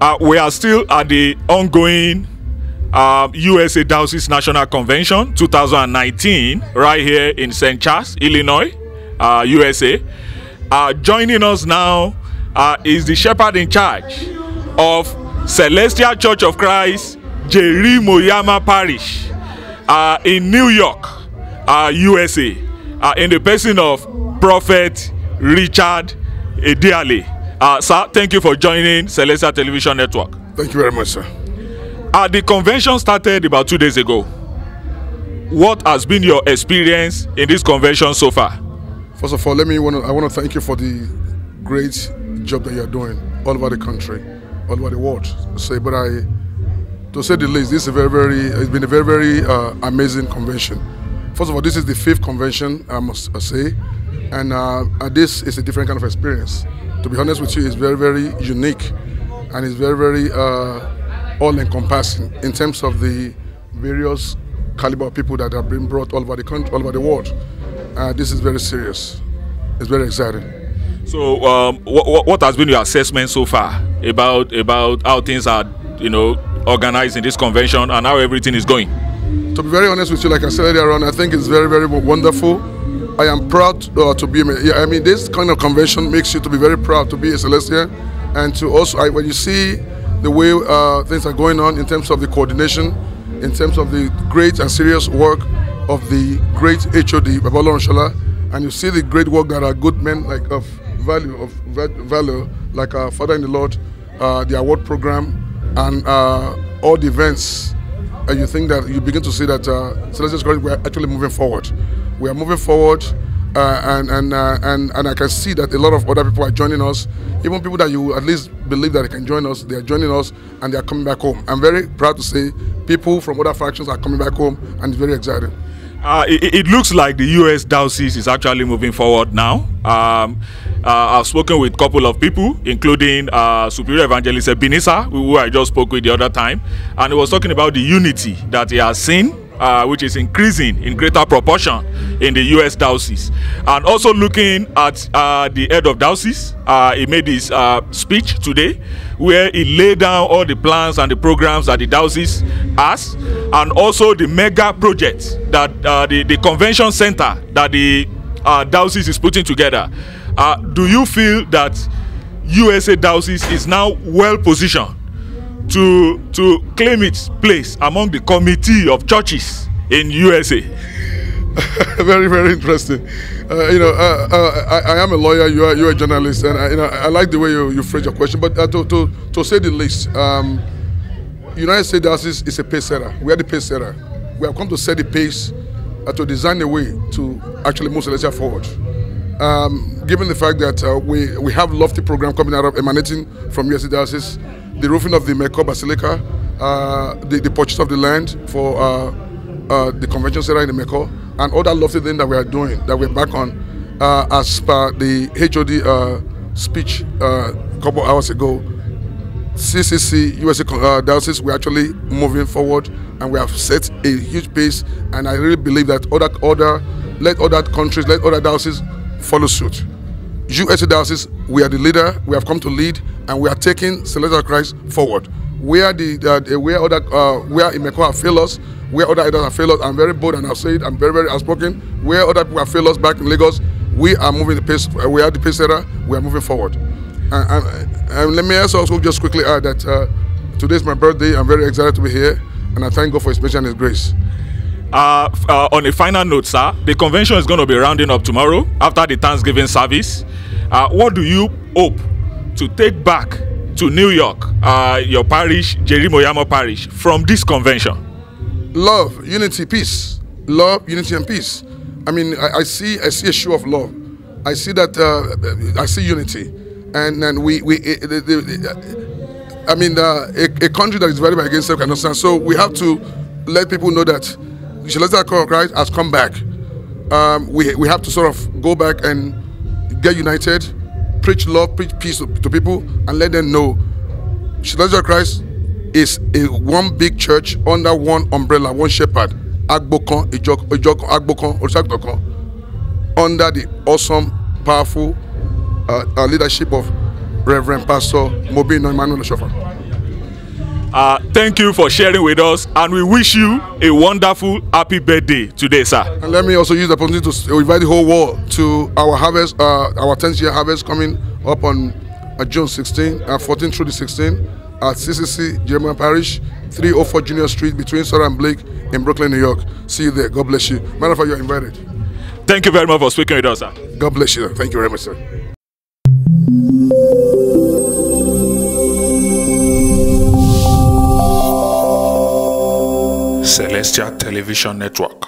Uh, we are still at the ongoing uh, USA Diocese National Convention 2019 right here in St. Charles, Illinois, uh, USA. Uh, joining us now uh, is the shepherd in charge of Celestial Church of Christ, Jerry Moyama Parish uh, in New York, USA, uh, in the person of Prophet Richard Ediale. Uh, sir, thank you for joining Celestial Television Network. Thank you very much, sir. Uh, the convention started about two days ago. What has been your experience in this convention so far? First of all, let me want to I want to thank you for the great job that you are doing all over the country, all over the world. Say, but I, to say the least, this is a very, very, it's been a very, very uh, amazing convention. First of all, this is the fifth convention, I must say, and uh, this is a different kind of experience. To be honest with you, it's very, very unique, and it's very, very uh, all-encompassing in terms of the various caliber of people that have been brought all over the country, all over the world. Uh, this is very serious. It's very exciting. So, um, what, what has been your assessment so far about about how things are, you know, organized in this convention and how everything is going? To be very honest with you, like I said earlier on, I think it's very, very wonderful. I am proud uh, to be. Yeah, I mean, this kind of convention makes you to be very proud to be a Celestian, and to also I, when you see the way uh, things are going on in terms of the coordination, in terms of the great and serious work of the great HOD, Babalo Nshola, and you see the great work that our good men like of value of value like our Father in the Lord, uh, the award program, and uh, all the events, and you think that you begin to see that uh, Celestial College we're actually moving forward. We are moving forward. Uh, and and uh, and and I can see that a lot of other people are joining us. Even people that you at least believe that they can join us, they are joining us and they are coming back home. I'm very proud to say people from other factions are coming back home, and it's very exciting. Uh, it, it, looks like the U.S. Dow diocese is actually moving forward now. Um, uh, I've spoken with a couple of people, including uh, Superior Evangelist Ebenezer, who I just spoke with the other time, and he was talking about the unity that he has seen uh, which is increasing in greater proportion in the U.S. diocese. And also looking at uh, the head of diocese, uh, he made his uh, speech today where he laid down all the plans and the programs that the diocese has, and also the mega projects that uh, the, the convention center that the uh, diocese is putting together. do you feel that USA diocese is now well positioned to to claim its place among the committee of churches in USA. very very interesting. Uh, you know, uh, uh, I, I, am a lawyer. You are you are a journalist, and I, you know I like the way you, you phrase your question. But uh, to, to to say the least, um, United States Diocese is a pace setter. We are the pace setter. We have come to set the pace uh, to design a way to actually move Celestia forward. Um, given the fact that uh, we we have lofty program coming out of emanating from USC Diocese the roofing of the Meko Basilica, uh, the, the, purchase of the land for uh, uh, the convention center in the Meko, and all that lofty thing that we are doing, that we're back on, uh, as per the HOD uh, speech a couple hours ago. CCC, USA uh, Diocese, we're actually moving forward and we have set a huge pace. And I really believe that other, other let other countries, let other dioceses follow suit. USA Diocese, we are the leader, we have come to lead, and we are taking Celestial Christ forward. Where the where other uh, where have failed us, where other leaders have failed us, I'm very bold and I've said I'm very very outspoken. Where other people have failed us back in Lagos, we are moving the pace. Uh, we are the pace setter. We are moving forward. And, and, and let me also just quickly add that uh, today's my birthday. I'm very excited to be here, and I thank God for His mercy and His grace. Uh, uh, on a final note, sir, the convention is going to be rounding up tomorrow after the Thanksgiving service. Uh, what do you hope to take back to New York, uh, your parish, Jerry Moyama Parish, from this convention? Love, unity, peace. Love, unity, and peace. I mean, I, I see, I see a show of love. I see that, uh, I see unity, and and we we. It, it, it, I mean, uh, a, a, country that is very against self cannot stand. So we have to let people know that Celestial Christ has come back. Um, we, we have to sort of go back and get united, preach love, preach peace to, people, and let them know Celestial Christ is a one big church under one umbrella, one shepherd, Agbokan, Ijok, Agbokan, under the awesome, powerful uh, uh, leadership of Reverend Pastor Mobino Emmanuel Oshofa. Uh, thank you for sharing with us, and we wish you a wonderful, happy birthday today, sir. And let me also use the opportunity to invite the whole world to our harvest, uh, our 10th year harvest coming up on uh, June 16, uh, 14 through the 16 at CCC German Parish, 304 Junior Street between Sarah and Blake in Brooklyn, New York. See you there. God bless you. Matter of fact, you're invited. Thank you very much for speaking with us, sir. God bless you. Thank you very much, sir. Celestial Television Network.